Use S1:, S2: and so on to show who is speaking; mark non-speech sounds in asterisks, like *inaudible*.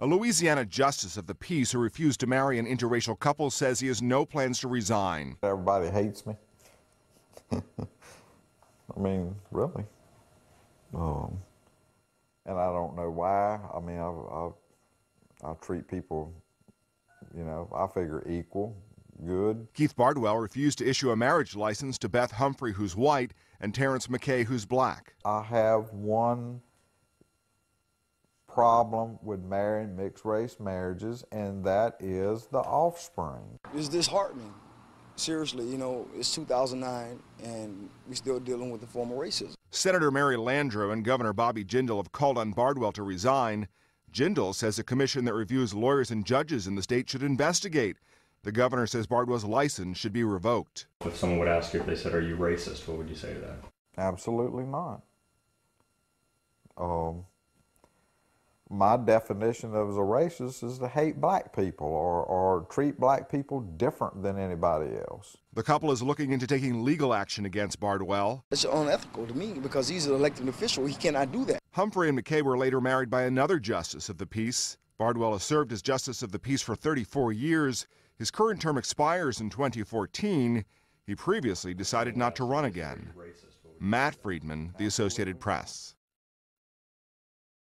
S1: A Louisiana justice of the peace who refused to marry an interracial couple says he has no plans to resign.
S2: Everybody hates me. *laughs* I mean, really. Um, and I don't know why. I mean, I, I, I treat people, you know, I figure equal, good.
S1: Keith Bardwell refused to issue a marriage license to Beth Humphrey, who's white, and Terence McKay, who's black.
S2: I have one problem with marrying mixed race marriages, and that is the offspring.
S3: It's disheartening. Seriously, you know, it's 2009 and we're still dealing with the former racism.
S1: Senator Mary Landrieu and Governor Bobby Jindal have called on Bardwell to resign. Jindal says a commission that reviews lawyers and judges in the state should investigate. The governor says Bardwell's license should be revoked.
S4: If someone would ask you if they said, Are you racist? What would you say to that?
S2: Absolutely not. Um, my definition of as a racist is to hate black people or, or treat black people different than anybody else.
S1: The couple is looking into taking legal action against Bardwell.
S3: It's unethical to me because he's an elected official. He cannot do that.
S1: Humphrey and McKay were later married by another justice of the peace. Bardwell has served as justice of the peace for 34 years. His current term expires in 2014. He previously decided not to run again. Matt Friedman, The Associated Press.